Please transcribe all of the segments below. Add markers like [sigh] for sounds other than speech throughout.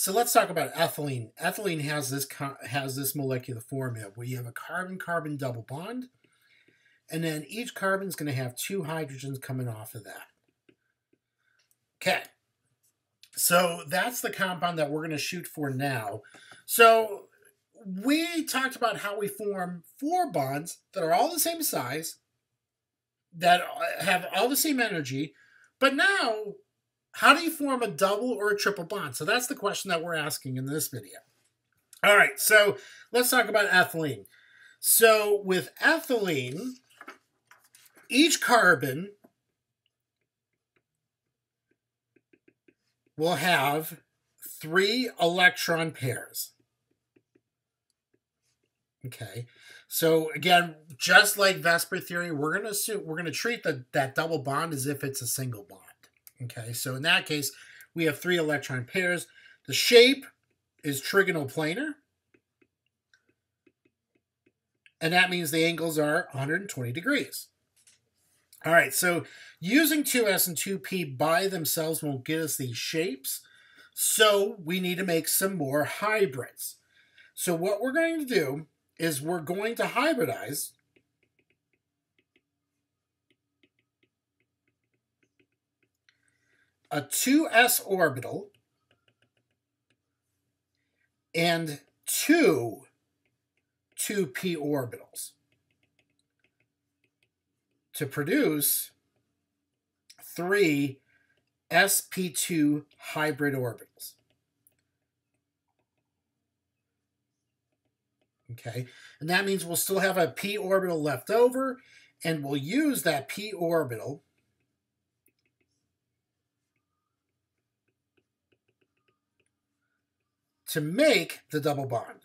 so let's talk about ethylene. Ethylene has this has this molecular formula where you have a carbon-carbon double bond, and then each carbon is going to have two hydrogens coming off of that. Okay, so that's the compound that we're going to shoot for now. So we talked about how we form four bonds that are all the same size, that uh, have all the same energy, but now how do you form a double or a triple bond? So that's the question that we're asking in this video. All right, so let's talk about ethylene. So with ethylene, each carbon will have three electron pairs. Okay. So again, just like VSEPR theory, we're gonna assume, we're gonna treat the, that double bond as if it's a single bond. Okay, so in that case, we have three electron pairs. The shape is trigonal planar. And that means the angles are 120 degrees. All right, so using 2s and 2p by themselves won't get us these shapes. So we need to make some more hybrids. So what we're going to do is we're going to hybridize a 2s orbital and two 2p orbitals to produce three sp2 hybrid orbitals. Okay, and that means we'll still have a p orbital left over, and we'll use that p orbital to make the double bond.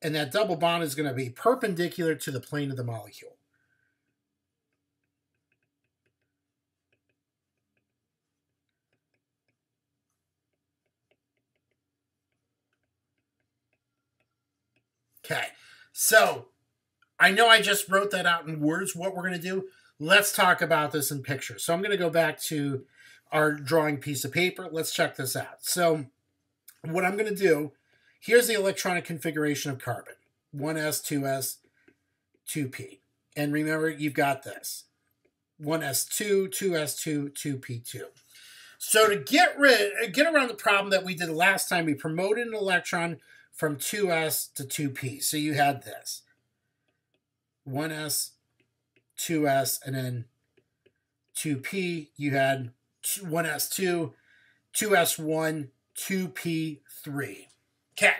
And that double bond is going to be perpendicular to the plane of the molecule. Okay, so I know I just wrote that out in words, what we're going to do. Let's talk about this in pictures. So I'm going to go back to our drawing piece of paper. Let's check this out. So what I'm going to do, here's the electronic configuration of carbon. 1s, 2s, 2p. And remember, you've got this. 1s2, 2s2, 2p2. So to get rid, get around the problem that we did last time, we promoted an electron from 2s to 2p. So you had this. 1s, 2s, and then 2p, you had 1s2, 2s1, 2p3. Okay,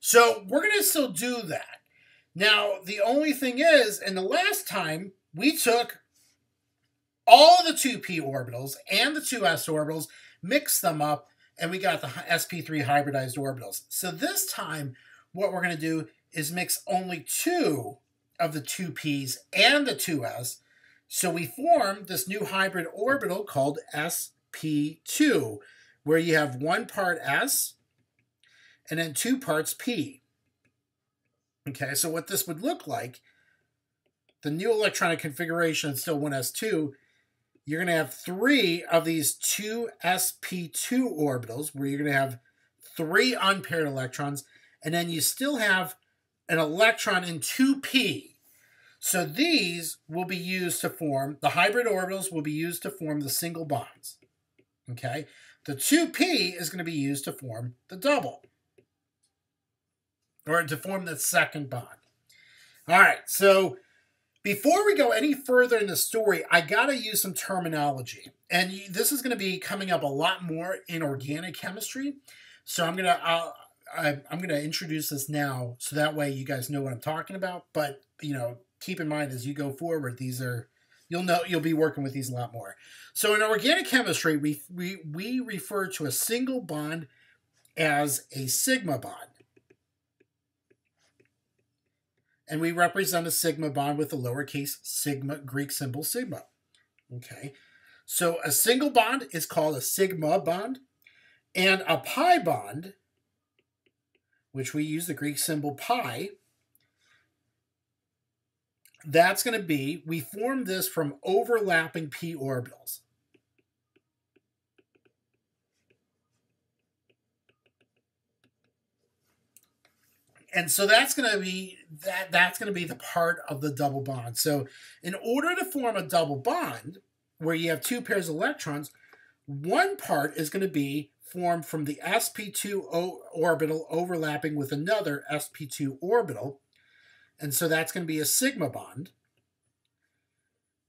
so we're going to still do that. Now, the only thing is, in the last time, we took all the 2p orbitals and the 2s orbitals, mixed them up, and we got the sp3 hybridized orbitals. So this time, what we're going to do is mix only two of the 2p's and the 2s, so we form this new hybrid orbital called sp2, where you have one part s and then two parts p. Okay, so what this would look like, the new electronic configuration is still 1s2, you're going to have three of these two sp2 orbitals, where you're going to have three unpaired electrons, and then you still have an electron in 2p. So these will be used to form, the hybrid orbitals will be used to form the single bonds. Okay? The 2p is going to be used to form the double. Or to form the second bond. All right, so before we go any further in the story, I got to use some terminology. And this is going to be coming up a lot more in organic chemistry. So I'm going to uh, I'm going to introduce this now so that way you guys know what I'm talking about. But, you know, keep in mind as you go forward, these are you'll know you'll be working with these a lot more. So in organic chemistry, we we, we refer to a single bond as a sigma bond. And we represent a sigma bond with a lowercase sigma Greek symbol sigma. Okay. So a single bond is called a sigma bond, and a pi bond, which we use the Greek symbol pi, that's going to be, we form this from overlapping p orbitals. and so that's going to be that that's going to be the part of the double bond so in order to form a double bond where you have two pairs of electrons one part is going to be formed from the sp2 orbital overlapping with another sp2 orbital and so that's going to be a sigma bond.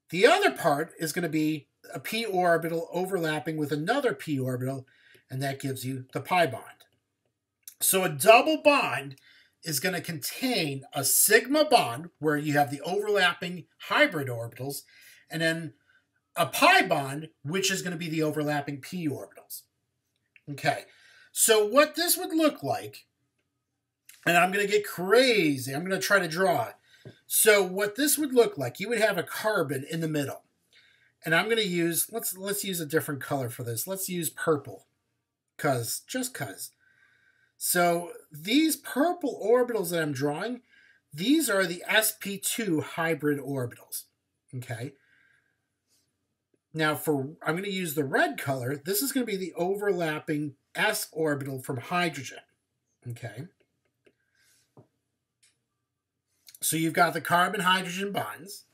The other part is going to be a p orbital overlapping with another p orbital, and that gives you the pi bond. So a double bond is going to contain a sigma bond where you have the overlapping hybrid orbitals, and then a pi bond, which is going to be the overlapping p orbitals. Okay, so what this would look like, and I'm going to get crazy, I'm going to try to draw it. So what this would look like, you would have a carbon in the middle. And I'm going to use, let's let's use a different color for this. Let's use purple. Cuz, just cuz. So these purple orbitals that I'm drawing, these are the sp2 hybrid orbitals. Okay. Now for, I'm going to use the red color. This is going to be the overlapping s orbital from hydrogen. Okay. So you've got the carbon-hydrogen bonds.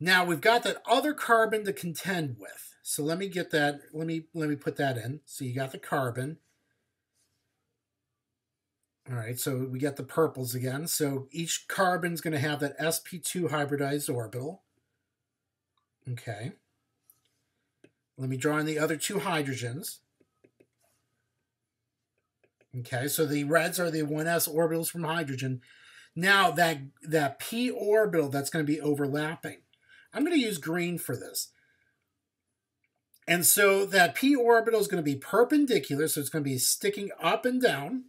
Now we've got that other carbon to contend with. So let me get that, let me let me put that in. So you got the carbon. All right, so we get the purples again. So each carbon's going to have that sp2 hybridized orbital. Okay. Let me draw in the other two hydrogens. Okay, so the reds are the 1s orbitals from hydrogen. Now that that p orbital that's going to be overlapping, I'm going to use green for this. And so that p orbital is going to be perpendicular, so it's going to be sticking up and down.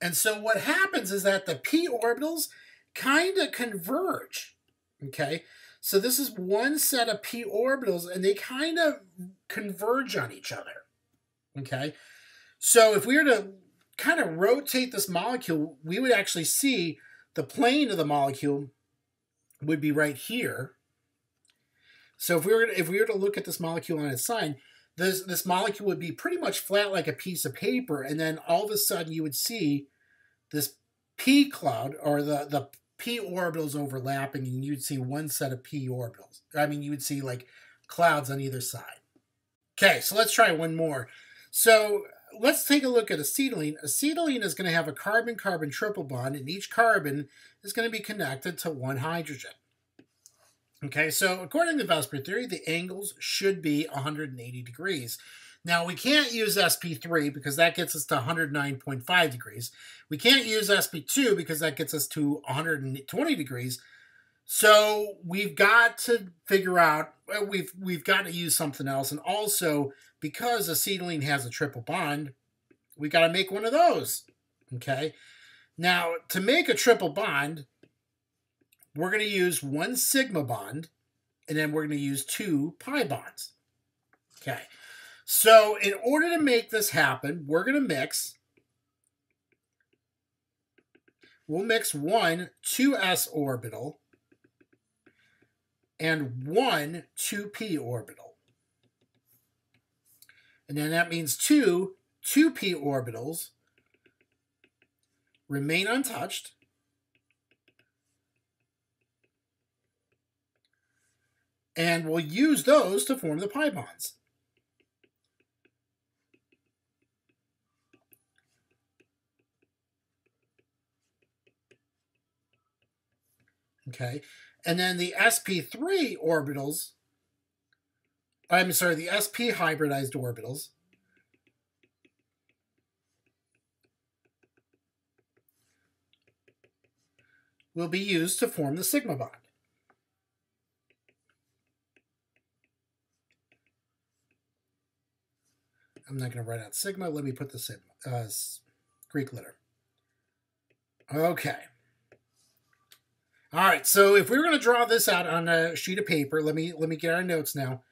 And so what happens is that the p orbitals kind of converge. Okay, so this is one set of p orbitals, and they kind of converge on each other. Okay, so if we were to kind of rotate this molecule, we would actually see the plane of the molecule would be right here. So if we were if we were to look at this molecule on its side, this this molecule would be pretty much flat like a piece of paper, and then all of a sudden you would see this p cloud or the the p orbitals overlapping, and you'd see one set of p orbitals. I mean, you would see like clouds on either side. Okay, so let's try one more. So let's take a look at acetylene. Acetylene is going to have a carbon-carbon triple bond, and each carbon is going to be connected to one hydrogen. Okay, so according to VSEPR theory, the angles should be 180 degrees. Now, we can't use SP3 because that gets us to 109.5 degrees. We can't use SP2 because that gets us to 120 degrees. So we've got to figure out we've we've got to use something else, and also because acetylene has a triple bond, we got to make one of those. Okay, now to make a triple bond, we're going to use one sigma bond, and then we're going to use two pi bonds. Okay, so in order to make this happen, we're going to mix. We'll mix one 2s orbital and one 2p orbital. And then that means two 2p orbitals remain untouched. And we'll use those to form the pi bonds. Okay, and then the sp3 orbitals, I'm sorry, the sp hybridized orbitals, will be used to form the sigma bond. I'm not going to write out sigma. Let me put the sigma, uh, Greek letter. Okay. All right, so if we were going to draw this out on a sheet of paper, let me let me get our notes now.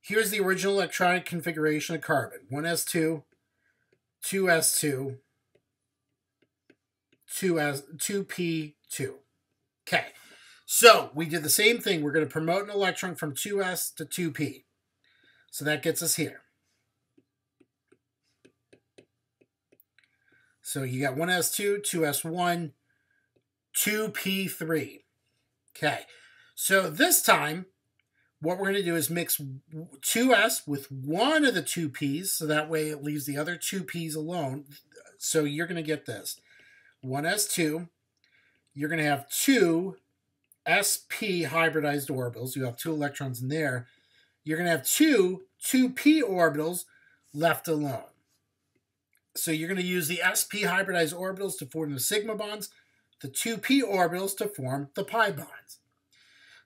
Here's the original electronic configuration of carbon. 1s2, 2s2, 2s 2p2. Okay. So, we did the same thing. We're going to promote an electron from 2s to 2p. So that gets us here. So you got 1s2, 2s1, 2p3. Okay. So this time, what we're going to do is mix 2s with one of the two p's, so that way it leaves the other two p's alone. So you're going to get this. 1s2, you're going to have two sp hybridized orbitals. You have two electrons in there. You're going to have two 2p orbitals left alone. So you're going to use the sp hybridized orbitals to form the sigma bonds, the 2p orbitals to form the pi bonds.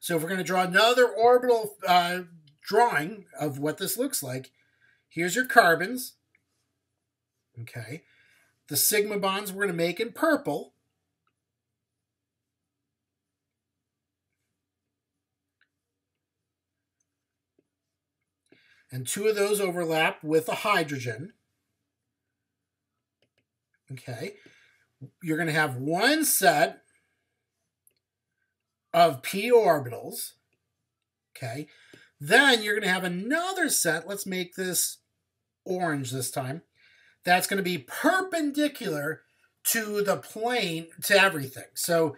So if we're going to draw another orbital uh, drawing of what this looks like, here's your carbons. Okay. The sigma bonds we're going to make in purple. And two of those overlap with a hydrogen. Okay. You're going to have one set of p orbitals. Okay. Then you're going to have another set. Let's make this orange this time. That's going to be perpendicular to the plane, to everything. So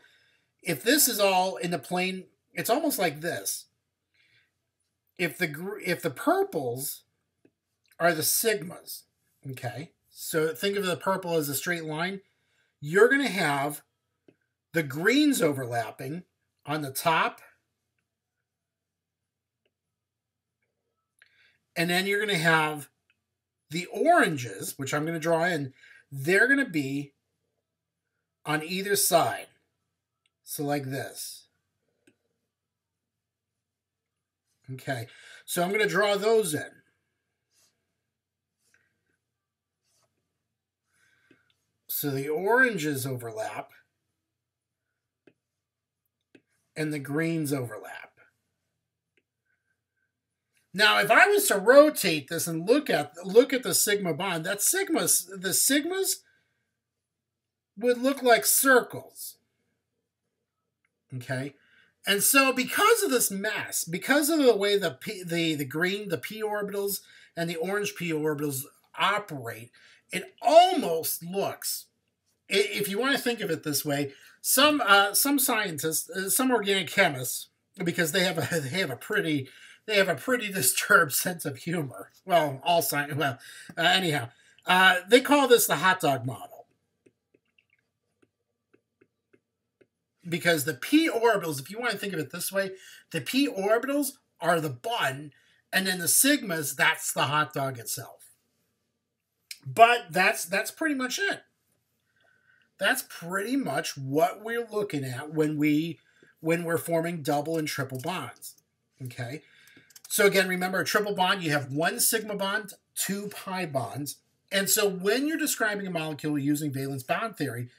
if this is all in the plane, it's almost like this. If the if the purples are the sigmas, okay? So think of the purple as a straight line. You're going to have the greens overlapping on the top. And then you're going to have the oranges, which I'm going to draw in, they're going to be on either side. So like this. Okay, so I'm going to draw those in. So the oranges overlap and the greens overlap. Now, if I was to rotate this and look at look at the sigma bond, that sigmas the sigmas would look like circles. Okay? And so because of this mass, because of the way the P, the the green the p orbitals and the orange p orbitals operate, it almost looks if you want to think of it this way, some uh, some scientists, uh, some organic chemists, because they have a [laughs] they have a pretty they have a pretty [laughs] disturbed sense of humor. Well, all science. Well, uh, anyhow, uh, they call this the hot dog model because the p orbitals. If you want to think of it this way, the p orbitals are the bun, and then the sigmas that's the hot dog itself. But that's that's pretty much it that's pretty much what we're looking at when we when we're forming double and triple bonds. Okay. So again, remember a triple bond, you have one sigma bond, two pi bonds. And so when you're describing a molecule using valence bond theory,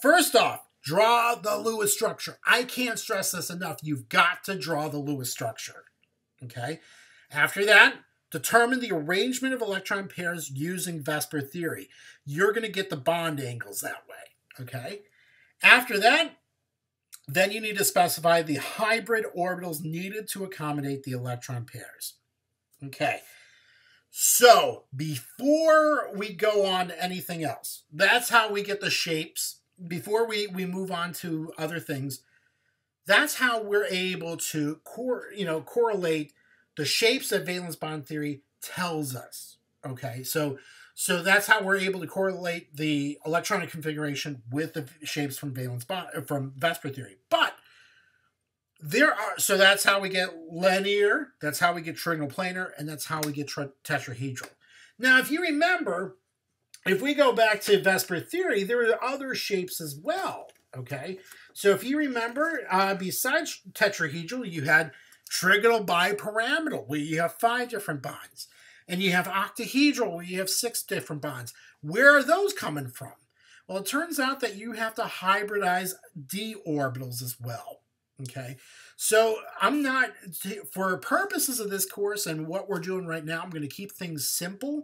first off, draw the Lewis structure. I can't stress this enough. You've got to draw the Lewis structure. Okay. After that, determine the arrangement of electron pairs using VSEPR theory. You're going to get the bond angles that way. Okay. After that, then you need to specify the hybrid orbitals needed to accommodate the electron pairs. Okay. So before we go on to anything else, that's how we get the shapes. Before we, we move on to other things, that's how we're able to cor- you know correlate the shapes that valence bond theory tells us. Okay, so so that's how we're able to correlate the electronic configuration with the shapes from valence bond, from VSEPR theory. But there are so that's how we get linear, that's how we get trigonoplanar, and that's how we get tetrahedral. Now, if you remember, if we go back to VSEPR theory, there are other shapes as well. Okay, so if you remember, uh, besides tetrahedral, you had trigonal bipyramidal, where you have five different bonds and you have octahedral where you have six different bonds. Where are those coming from? Well, it turns out that you have to hybridize d orbitals as well. Okay, so I'm not, for purposes of this course and what we're doing right now, I'm going to keep things simple.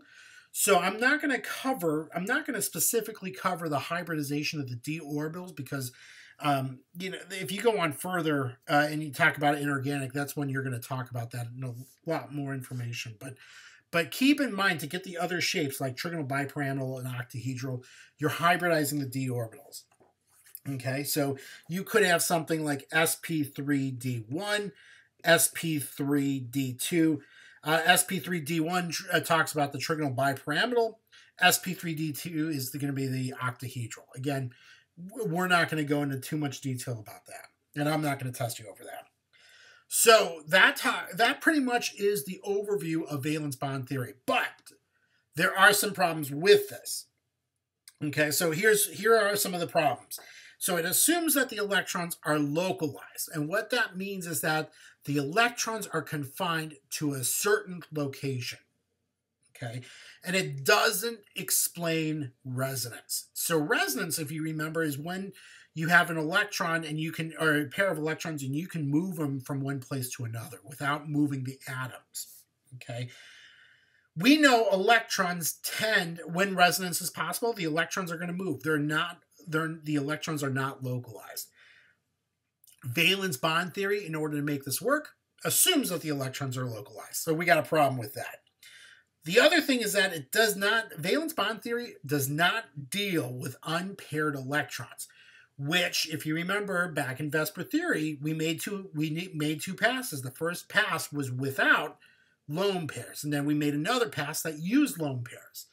So I'm not going to cover, I'm not going to specifically cover the hybridization of the d orbitals because, um, you know, if you go on further uh, and you talk about inorganic, that's when you're going to talk about that in a lot more information. But But keep in mind to get the other shapes like trigonal bipyramidal and octahedral, you're hybridizing the d orbitals. Okay, so you could have something like sp3d1, sp3d2. Uh, sp3d1 uh, talks about the trigonal bipyramidal. sp3d2 is going to be the octahedral. Again, we're not going to go into too much detail about that, and I'm not going to test you over that. So that that pretty much is the overview of valence bond theory. But there are some problems with this. Okay, so here's here are some of the problems. So it assumes that the electrons are localized, and what that means is that the electrons are confined to a certain location. Okay, and it doesn't explain resonance. So resonance, if you remember, is when you have an electron and you can, or a pair of electrons, and you can move them from one place to another without moving the atoms. Okay. We know electrons tend, when resonance is possible, the electrons are going to move. They're not, they're, the electrons are not localized. Valence bond theory, in order to make this work, assumes that the electrons are localized. So we got a problem with that. The other thing is that it does not, valence bond theory does not deal with unpaired electrons which if you remember back in VSEPR theory we made two we made two passes. The first pass was without lone pairs and then we made another pass that used lone pairs.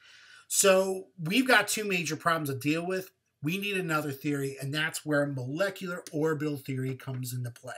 So we've got two major problems to deal with. We need another theory and that's where molecular orbital theory comes into play